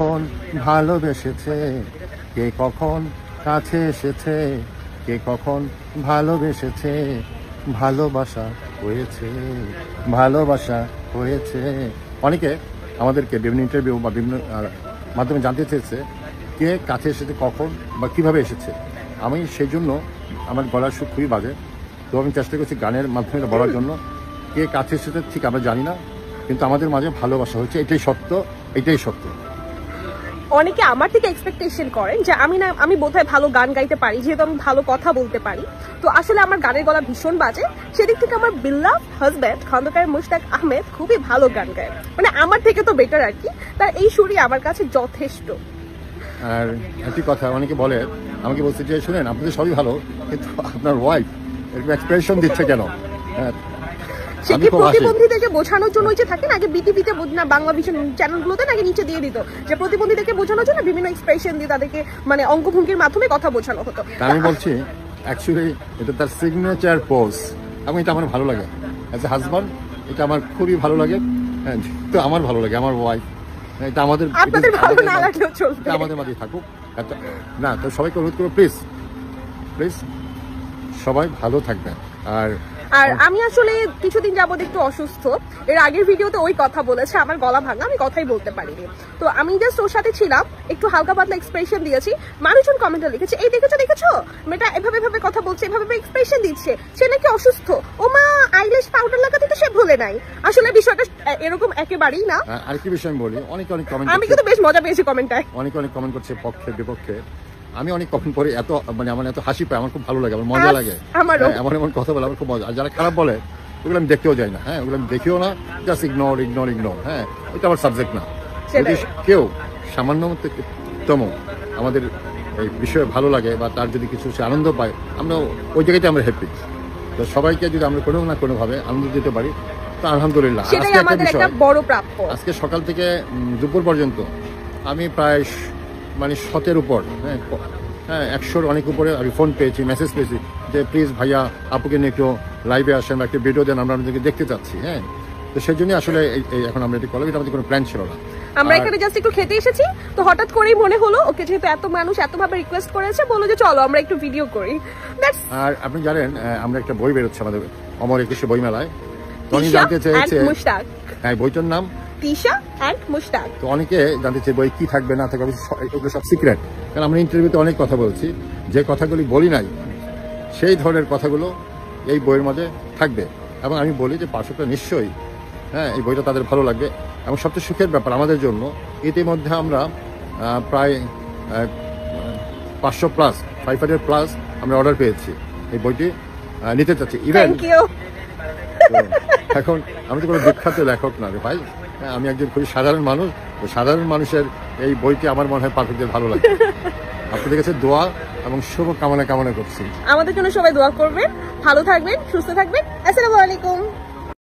কখন ভালোবেসেছে? কে কখন কাছে এসেছে? কে কখন ভালোবেসেছে? ভালোবাসা হয়েছে ভালোবাসা হয়েছে। অনেকে আমাদেরকে বিভিন্ন ইন্টারভিউ বা বিভিন্ন মাধ্যমে জানতে চেয়েছে কে কাছে এসেছে, কখন বা কীভাবে এসেছে। আমি সেই জন্য আমার গলার সুখ খুবই বাজে। তো আমি চেষ্টা করছি গানের মাধ্যমে বলার জন্য। কে কাছে এসেছে ঠিক আমরা জানি না, কিন্তু আমাদের মাঝে ভালোবাসা হচ্ছে এটাই সত্য এটাই সত্য। অনেকে আমার থেকে এক্সপেকটেশন করেন যে আমি না আমি বোধহয় ভালো গান গাইতে পারি যেহেতু আমি ভালো কথা বলতে পারি। তো আসলে আমার গানের গলা ভীষণ বাজে। সেদিক থেকে আমার বিল্লাভ হাজব্যান্ড খন্দকার মুশতাক আহমেদ খুবই ভালো গান গায়। মানে আমার থেকে তো বেটার আর কি। তার এই সুরই আমার কাছে যথেষ্ট। আর একটি কথা অনেকে বলে আমাকে বলছে যে শুনেন আপনাদের সবই ভালো কিন্তু আপনার ওয়াইফ এরকম এক্সপ্রেশন দিচ্ছে কেন? হ্যাঁ, প্রতিবন্ধীদেরকে বোঝানোর জন্য যে থাকে না আগে বিটিভিতে না বাংলা ভিশন চ্যানেলগুলোতে নাকি নিচে দিয়ে দিত যে প্রতিবন্ধীদেরকে বোঝানোর জন্য বিভিন্ন এক্সপ্রেশন দিয়ে তাদেরকে মানে অঙ্গভঙ্গির মাধ্যমে কথা বোঝানো হতো। আমি বলছি অ্যাকচুয়ালি এটা তার সিগনেচার পোজ এবং এটা আমার ভালো লাগে। অ্যাজ এ হাজব্যান্ড এটা আমার খুবই ভালো লাগে। হ্যাঁ তো আমার ভালো লাগে আমার ওয়াইফ এটা আমাদের আপনাদের এটা ভালো আমাদের না মাঝে- লাগলেও চলবে। আমাদের মাঝে থাকুক। না তো সবাইকে অনুরোধ করব প্লিজ প্লিজ সবাই ভালো থাকবেন। আর আর আমি আসলে কিছুদিন যাবত একটু অসুস্থ। এর আগের ভিডিওতে ওই কথা বলেছে আমার গলা ভাঙা আমি কথাই বলতে পারিনি। তো আমি জাস্ট ওর সাথে ছিলাম একটু হালকা পাতলা এক্সপ্রেশন দিয়েছি। মানুষজন কমেন্টে লিখেছে এই দেখেছ দেখেছ? মেয়েটা এভাবে এভাবে কথা বলছে এভাবে এক্সপ্রেশন দিচ্ছে। সে নাকি অসুস্থ। ও মা আইলেশ পাউডার লাগাতে তো সে ভুলে নাই। আসলে বিষয়টা এরকম একেবারেই না। আর কি বিষয় আমি বলি অনেক অনেক কমেন্ট আমি কিন্তু বেশ মজা পেয়েছি কমেন্টটায় অনেক অনেক কমেন্ট করছে পক্ষে বিপক্ষে। আমি অনেক কখন পরে এত মানে আমার এত হাসি পায় আমার খুব ভালো লাগে আমার মজা লাগে। হ্যাঁ, এমন এমন কথা বলে আমার খুব মজা আর যারা খারাপ বলে ওগুলো আমি দেখতেও যাই না। হ্যাঁ ওগুলো আমি দেখিও না জাস্ট ইগনোর ইগনোর ইগনোর হ্যাঁ ওইটা আমার সাবজেক্ট না। যদি কেউ সামান্য তম আমাদের এই বিষয়ে ভালো লাগে বা তার যদি কিছু সে আনন্দ পায় আমরা ওই জায়গাতে আমরা হ্যাপি তো সবাইকে যদি আমরা কোনো না কোনোভাবে আনন্দ দিতে পারি তো আলহামদুলিল্লাহ। আজকে একটা বিষয়। আজকে সকাল থেকে দুপুর পর্যন্ত আমি প্রায় মানে শতের উপর হ্যাঁ হ্যাঁ একশোর অনেক উপরে আমি ফোন পেয়েছি মেসেজ পেয়েছি যে প্লিজ ভাইয়া আপুকে নিয়ে একটু লাইভে আসেন বা একটু ভিডিও দেন আমরা আপনাদেরকে দেখতে চাচ্ছি হ্যাঁ। তো সেই জন্যই আসলে এখন আমরা এটি করলাম এটা আমাদের কোনো প্ল্যান ছিল না। আমরা এখানে জাস্ট একটু খেতে এসেছি তো হঠাৎ করেই মনে হলো ওকে যেহেতু এত মানুষ এতভাবে রিকোয়েস্ট করেছে বলল যে চলো আমরা একটু ভিডিও করি। আর আপনি জানেন আমরা একটা বই বেরোচ্ছে আমাদের অমর একুশে বইমেলায়। তো উনি জানতে চেয়েছে হ্যাঁ বইটার নাম তিশা অ্যান্ড মুশতাক। তো অনেকে জানতে চাই বই কি থাকবে না থাকবে? এগুলো সব সিক্রেট কারণ আমরা ইন্টারভিউতে অনেক কথা বলছি। যে কথাগুলি বলি নাই সেই ধরনের কথাগুলো এই বইয়ের মধ্যে থাকবে। এবং আমি বলি যে পার্শ্বটা নিশ্চয়ই হ্যাঁ এই বইটা তাদের ভালো লাগবে। এবং সবচেয়ে সুখের ব্যাপার আমাদের জন্য ইতিমধ্যে আমরা প্রায় পাঁচশো প্লাস ফাইভ হান্ড্রেড প্লাস আমরা অর্ডার পেয়েছি। এই বইটি নিতে চাচ্ছি। ইভেন এখন আমি তো কোনো বিখ্যাত লেখক না রে ভাই। হ্যাঁ, আমি একজন খুবই সাধারণ মানুষ। সাধারণ মানুষের এই বইটি আমার মনে হয় পাঠকদের ভালো লাগে। আপনাদের কাছে দোয়া এবং শুভ কামনা কামনা করছি। আমাদের জন্য সবাই দোয়া করবেন। ভালো থাকবেন সুস্থ থাকবেন। আসসালামু আলাইকুম।